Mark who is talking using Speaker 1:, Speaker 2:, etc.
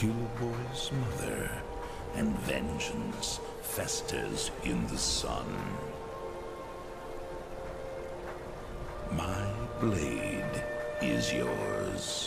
Speaker 1: Killboy's mother, and vengeance festers in the sun. My blade is yours.